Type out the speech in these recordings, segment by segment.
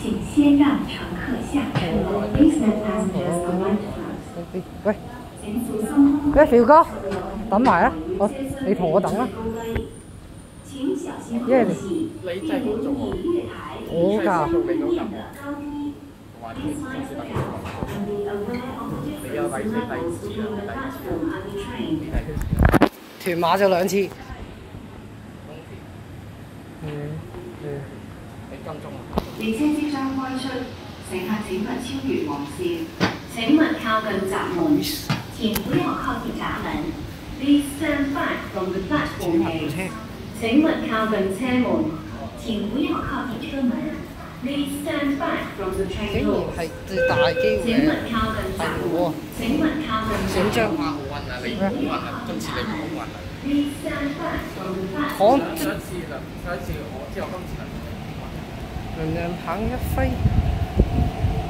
请先让乘客下车。喂，喂，喂，哥，等埋啦，我你同我等啦。团，我噶。马就两次。嗯嗯列車即將開出，乘客請勿超越黃線，請勿靠近閘門，請不要靠近閘門。Please stand back from the platform 部 gate. 車。請勿靠近車門，請不要靠近車門。Please stand back from the 竟 train 然 doors. 係最大機請勿會靠近閘門，請勿靠近閘門。想將哇！好運啊！你唔好運啊！今次你唔好運啊！Please stand back from the 講 platform. 上一次啦，上一次我之後今次系娘娘棒一挥，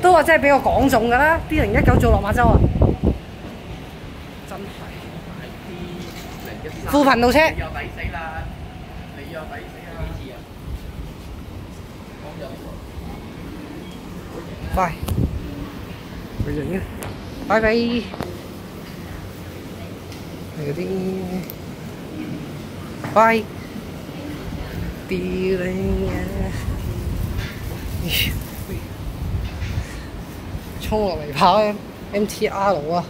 都话真系俾我讲中㗎啦！啲零一九做落马洲啊，真系买啲零一三。副频道车你又抵死啦！你又抵死啦！几次啊？讲有快，去影啊！拜拜。嗰啲拜。啲零啊！ 冲落嚟跑 MTR 啊！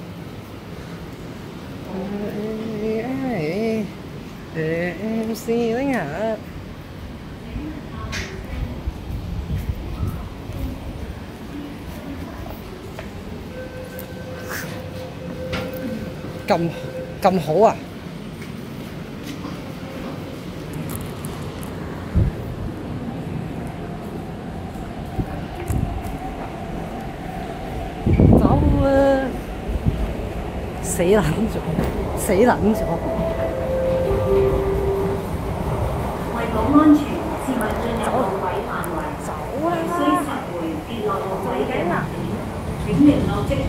MC 零啊！咁咁好啊！走 啊！死撚咗，死撚咗！為保安全，切勿進入路軌範圍。需！撤回跌落路軌嘅物件，請聯絡職員